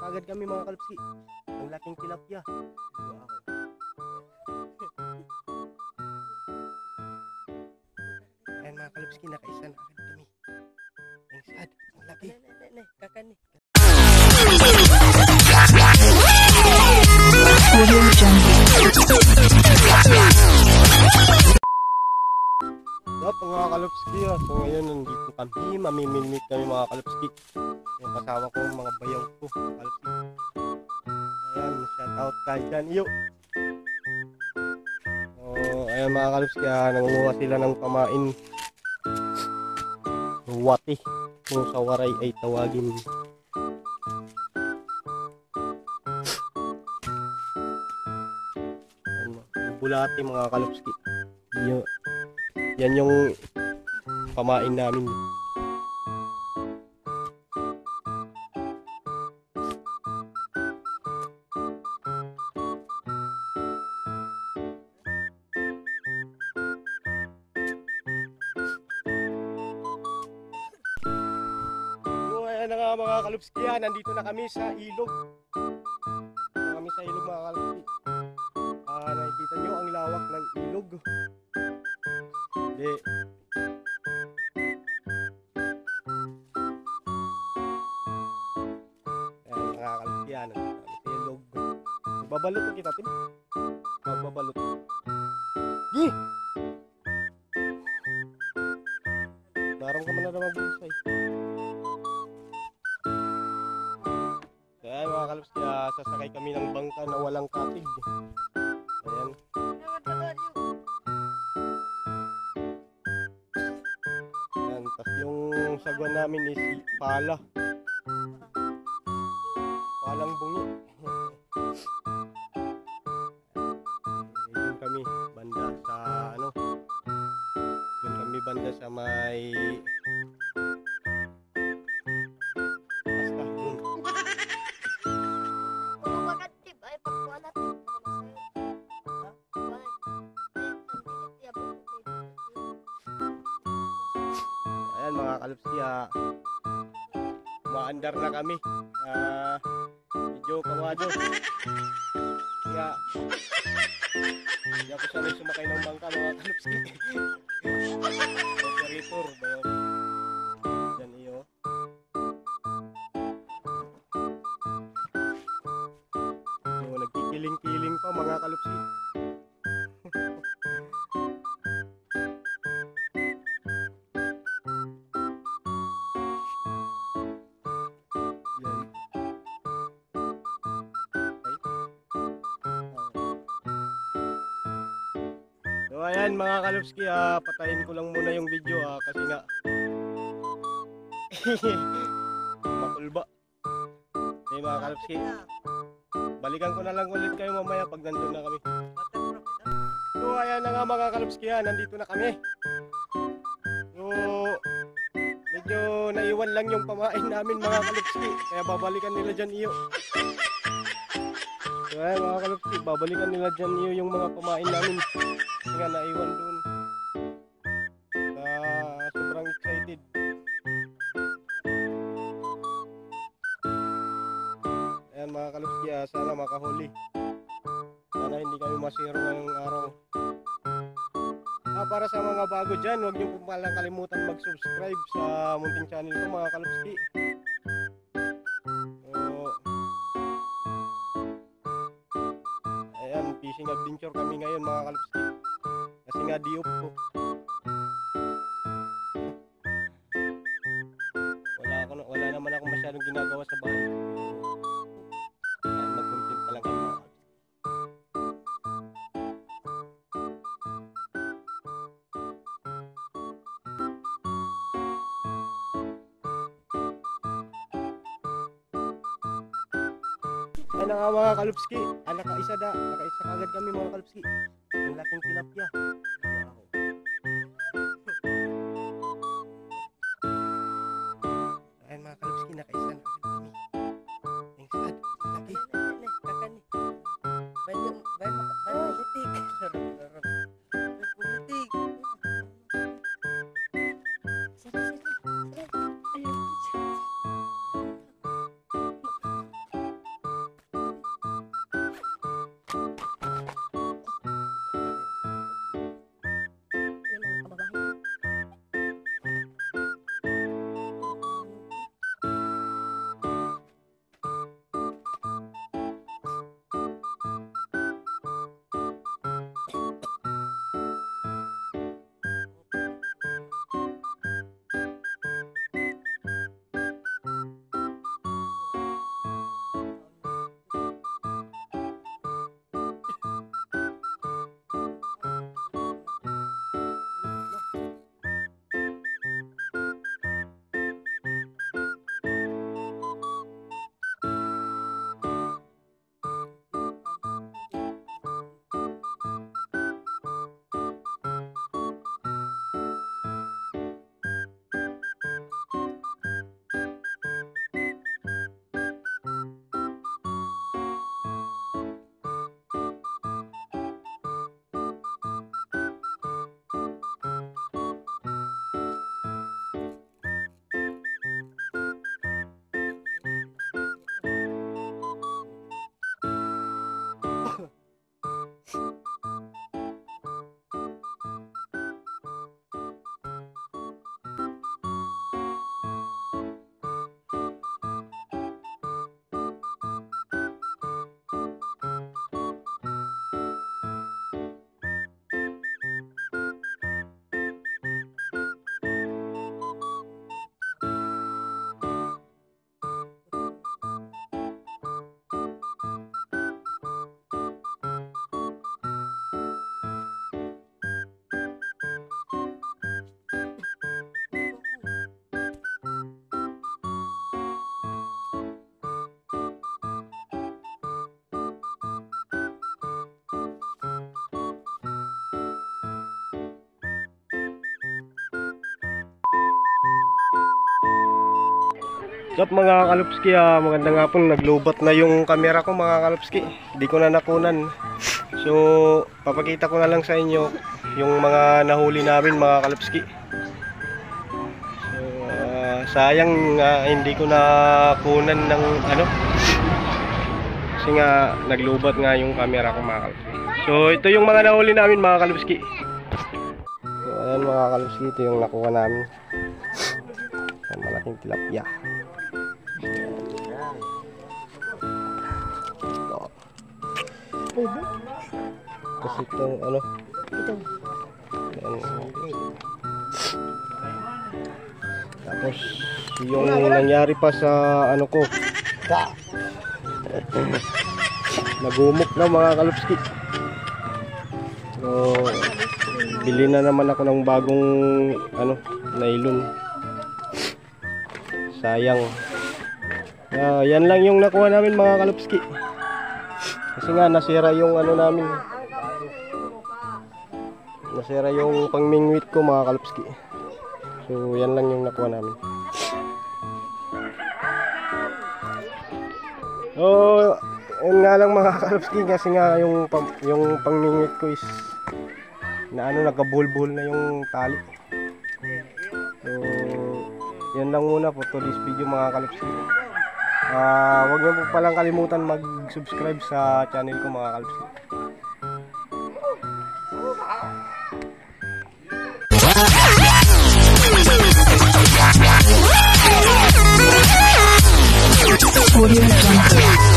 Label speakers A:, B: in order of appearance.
A: kagad kami mga kalapski. Ang laking tilapia. Wow. Ayan mga kalapski, nakaisa na kami. Ang sad, ang laki.
B: Kakani.
C: Audio
A: Kalapski. ah. So ngayon, nandito kami. Mamimilmit kami mga kalapski. Yung kasama ko, mga bayaw ko. mga Kalapski. Ayan, shout out kay Jan Iyo. Oh, ayan mga kalapski. Ah, nangunguha sila ng pamain. Wati. Kung sa waray ay tawagin. Ayan, bulati mga kalapski. Yo. Yan yung pamain namin. Ayan na nga mga kalupski, ah, nandito na kami sa ilog. Nandito na kami sa ilog mga kalupski. Ah, nakikita nyo ang lawak ng ilog. Hindi. Babalot ko kita, Tim. Magbabalot. Gi! Darang ka man na naman bulusay. Kaya mga kalapski, ah, sasakay kami ng bangka na walang katig. Ayan. Ayan. Tapos yung sagwan namin is pala. Banda sa may Basta yun. Ayan mga kalupsi, ah, maandar na kami. Ah, medyo kawadyo. Kaya, hindi ako sanay sumakay ng bangka mga kalupsi. Operator. Yan ayan mga kalupski, ah, patayin ko lang muna yung video ah, kasi nga makulba. Okay mga kalupski, balikan ko na lang ulit kayo mamaya pag nandun na kami. So ayan na nga mga kalupski, ah, nandito na kami. So medyo naiwan lang yung pamain namin mga kalupski, kaya babalikan nila dyan iyo. So ayan mga kalupski, babalikan nila dyan iyo yung mga pamain namin. Nga naiwan doon. Kaya sobrang excited. Ayan mga kalupski, ah, sana makahuli. Sana hindi kami masiro ngayong araw. Ah, para sa mga bago dyan, huwag niyo po kalimutan mag-subscribe sa munting channel ko mga kalupski. Ayan, fishing adventure kami ngayon mga kalupski. Kasi nga diop ko. Ay na nga mga kalupski. Ah, nakaisa da. Nakaisa kagad kami mga kalupski. Ang laking tilapia. Up mga kalupski ah, magandang hapon. Naglubat na yung camera ko mga kalupski. Hindi ko na nakunan. So papakita ko na lang sa inyo Yung mga nahuli namin mga kalupski. So ah, sayang nga hindi ko nakunan ng ano. Kasi nga naglubat nga yung camera ko mga kalupski. So ito yung mga nahuli namin mga kalupski. So ayan mga kalupski ito yung nakuha namin. Ang malaking tilapia Kasi itong ano?
B: Ito.
A: Ayan. Tapos yung nangyari pa sa ano ko. Nagumok na mga kalupski. So Bili na naman ako ng bagong ano nylon. Sayang Ah, yan lang yung nakuha namin mga kalupski kasi nga nasira yung ano namin. Nasira yung pangmingwit ko mga kalupski. So yan lang yung nakuha namin. Oh, yun nga lang mga kalupski kasi nga yung yung pangmingwit ko is na ano nagkabulbul na yung tali. So yan lang muna for today's video mga kalupski. Ah, wag niyo po palang kalimutan mag-subscribe sa channel ko mga kalpsi.
C: Audio Jungle.